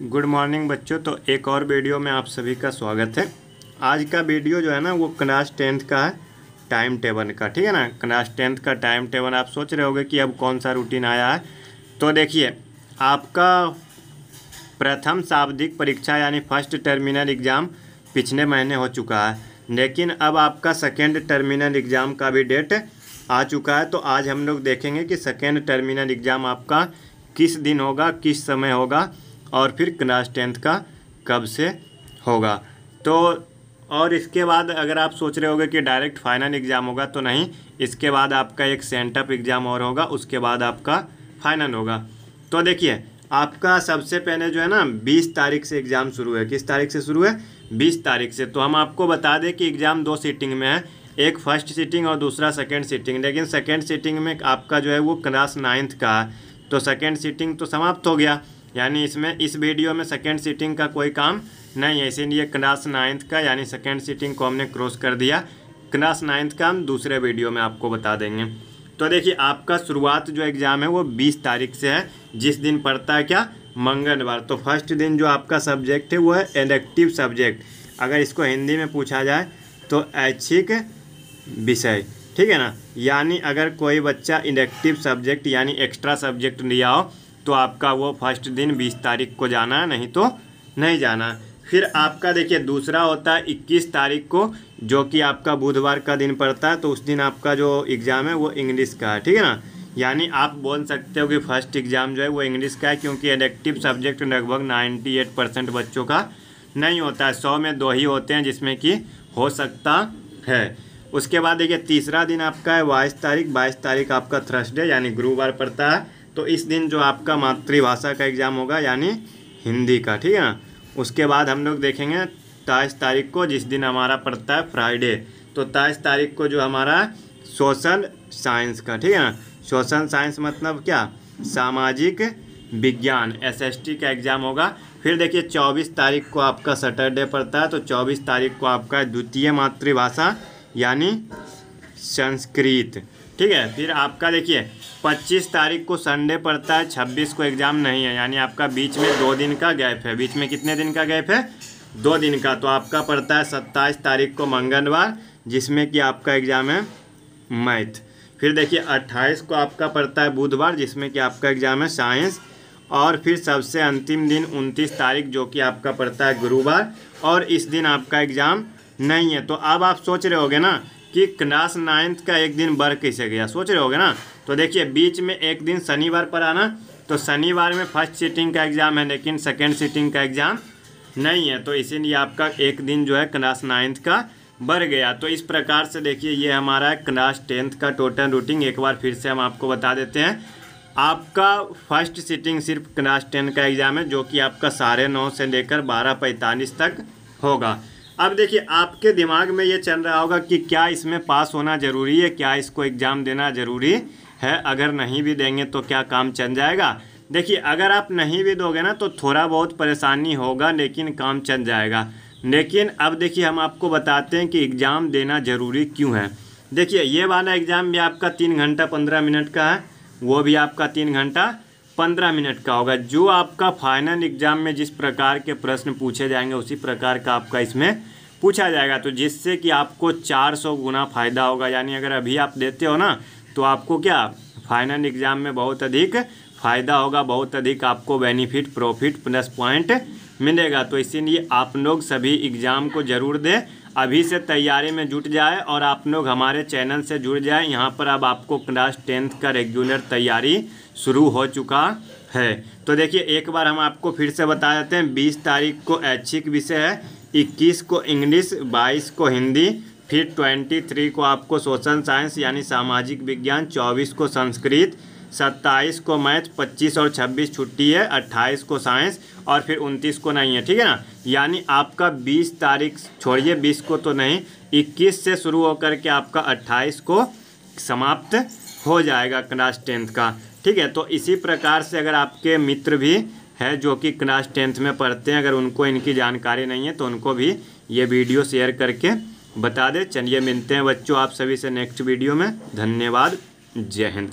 Good morning बच्चों तो एक और वीडियो में आप सभी का स्वागत है। आज का वीडियो जो है ना, वो क्लास टेंथ का है, टाइम टेबल का, ठीक है ना? क्लास टेंथ का टाइम टेबल, आप सोच रहे होगे कि अब कौन सा रूटीन आया है? तो देखिए, आपका प्रथम शाब्दिक परीक्षा, यानी फ़र्स्ट टर्मिनल एग्ज़ाम पिछले महीने हो चुका है। लेकिन अब आपका सेकेंड टर्मिनल एग्ज़ाम का भी डेट आ चुका है तो आज हम लोग देखेंगे कि सेकेंड टर्मिनल एग्ज़ाम आपका किस दिन होगा, किस समय होगा। और फिर क्लास टेंथ का कब से होगा। तो और इसके बाद अगर आप सोच रहे होगे कि डायरेक्ट फाइनल एग्ज़ाम होगा तो नहीं, इसके बाद आपका एक सेंटअप एग्ज़ाम और होगा, उसके बाद आपका फाइनल होगा। तो देखिए, आपका सबसे पहले जो है ना, बीस तारीख से एग्ज़ाम शुरू है। किस तारीख से शुरू है? बीस तारीख से। तो हम आपको बता दें कि एग्ज़ाम दो सीटिंग में है। एक फ़र्स्ट सीटिंग और दूसरा सेकेंड सीटिंग लेकिन सेकेंड सीटिंग में आपका जो है वो क्लास नाइन्थ का है। तो सेकेंड सीटिंग तो समाप्त हो गया। यानी इसमें, इस वीडियो में सेकेंड सीटिंग का कोई काम नहीं है। इसीलिए क्लास नाइन्थ का, यानी सेकेंड सीटिंग को हमने क्रॉस कर दिया। क्लास नाइन्थ का हम दूसरे वीडियो में आपको बता देंगे। तो देखिए, आपका शुरुआत जो एग्ज़ाम है वो बीस तारीख से है। जिस दिन पड़ता है क्या? मंगलवार। तो फ़र्स्ट दिन जो आपका सब्जेक्ट है, वो है एलेक्टिव सब्जेक्ट अगर इसको हिंदी में पूछा जाए तो ऐच्छिक विषय। ठीक है ना? यानी अगर कोई बच्चा इलेक्टिव सब्जेक्ट यानी एक्स्ट्रा सब्जेक्ट लिया हो तो आपका वो फ़र्स्ट दिन बीस तारीख को जाना, नहीं तो नहीं जाना। फिर आपका देखिए, दूसरा होता है इक्कीस तारीख को, जो कि आपका बुधवार का दिन पड़ता है तो उस दिन आपका जो एग्ज़ाम है वो इंग्लिश का है, ठीक है ना? यानी आप बोल सकते हो कि फ़र्स्ट एग्ज़ाम जो है वो इंग्लिश का है, क्योंकि इलेक्टिव सब्जेक्ट लगभग नाइन्टी एट परसेंट बच्चों का नहीं होता है। सौ में दो ही होते हैं, जिसमें कि हो सकता है। उसके बाद देखिए, तीसरा दिन आपका है बाईस तारीख बाईस तारीख आपका थर्सडे, यानी गुरुवार पड़ता है। तो इस दिन जो आपका मातृभाषा का एग्ज़ाम होगा, यानी हिंदी का, ठीक है ना? उसके बाद हम लोग देखेंगे तेईस तारीख को जिस दिन हमारा पड़ता है फ्राइडे तो तेईस तारीख को जो हमारा सोशल साइंस का, ठीक है ना? सोशल साइंस मतलब क्या? सामाजिक विज्ञान एसएसटी का एग्ज़ाम होगा। फिर देखिए, चौबीस तारीख को आपका सैटरडे पड़ता है तो चौबीस तारीख को आपका द्वितीय मातृभाषा, यानी संस्कृत। ठीक है, फिर आपका देखिए, पच्चीस तारीख को संडे पड़ता है, छब्बीस को एग्ज़ाम नहीं है, यानी आपका बीच में दो दिन का गैप है। बीच में कितने दिन का गैप है? दो दिन का। तो आपका पड़ता है सत्ताईस तारीख को मंगलवार, जिसमें कि आपका एग्ज़ाम है मैथ। फिर देखिए, अट्ठाईस को आपका पड़ता है बुधवार, जिसमें कि आपका एग्ज़ाम है साइंस और फिर सबसे अंतिम दिन उनतीस तारीख, जो कि आपका पड़ता है गुरुवार, और इस दिन आपका एग्ज़ाम नहीं है। तो अब आप सोच रहे होगे ना कि क्लास नाइन्थ का एक दिन बर कैसे गया। सोच रहे होगे ना? तो देखिए, बीच में एक दिन शनिवार पर आना तो शनिवार में फ़र्स्ट सीटिंग का एग्ज़ाम है, लेकिन सेकेंड सीटिंग का एग्ज़ाम नहीं है। तो इसीलिए आपका एक दिन जो है क्लास नाइन्थ का बढ़ गया। तो इस प्रकार से देखिए, ये हमारा क्लास टेंथ का टोटल रूटीन। एक बार फिर से हम आपको बता देते हैं। आपका फ़र्स्ट सीटिंग सिर्फ़ क्लास टेन का एग्ज़ाम है, जो कि आपका साढ़े नौ से लेकर बारह पैंतालीस तक होगा। अब देखिए, आपके दिमाग में ये चल रहा होगा कि क्या इसमें पास होना ज़रूरी है, क्या इसको एग्ज़ाम देना ज़रूरी है। अगर नहीं भी देंगे तो क्या काम चल जाएगा? देखिए, अगर आप नहीं भी दोगे ना तो थोड़ा बहुत परेशानी होगा, लेकिन काम चल जाएगा। लेकिन अब देखिए, हम आपको बताते हैं कि एग्ज़ाम देना ज़रूरी क्यों है। देखिए, ये वाला एग्ज़ाम भी आपका तीन घंटा पंद्रह मिनट का है, वो भी आपका तीन घंटा। पंद्रह मिनट का होगा। जो आपका फाइनल एग्ज़ाम में जिस प्रकार के प्रश्न पूछे जाएँगे, उसी प्रकार का आपका इसमें पूछा जाएगा। तो जिससे कि आपको चार सौ गुना फ़ायदा होगा। यानी अगर अभी आप देते हो ना तो आपको क्या फाइनल एग्ज़ाम में बहुत अधिक फ़ायदा होगा, बहुत अधिक आपको बेनिफिट प्रॉफिट प्लस पॉइंट मिलेगा। तो इसीलिए आप लोग सभी एग्ज़ाम को ज़रूर दें। अभी से तैयारी में जुट जाए और आप लोग हमारे चैनल से जुड़ जाए। यहाँ पर अब आपको क्लास टेंथ का रेगुलर तैयारी शुरू हो चुका है। तो देखिए, एक बार हम आपको फिर से बता देते हैं, बीस तारीख को ऐच्छिक विषय है, इक्कीस को इंग्लिश, बाईस को हिंदी, फिर ट्वेंटी थ्री को आपको सोशल साइंस यानी सामाजिक विज्ञान, चौबीस को संस्कृत सत्ताईस को मैथ पच्चीस और छब्बीस छुट्टी है, अट्ठाईस को साइंस और फिर उनतीस को नहीं है, ठीक है ना? यानी आपका बीस तारीख छोड़िए, बीस को तो नहीं, इक्कीस से शुरू होकर के आपका अट्ठाईस को समाप्त हो जाएगा क्लास टेंथ का, ठीक है? तो इसी प्रकार से अगर आपके मित्र भी है जो कि क्लास टेंथ में पढ़ते हैं, अगर उनको इनकी जानकारी नहीं है तो उनको भी ये वीडियो शेयर करके बता दें। चलिए मिलते हैं बच्चों, आप सभी से नेक्स्ट वीडियो में। धन्यवाद, जय हिंद।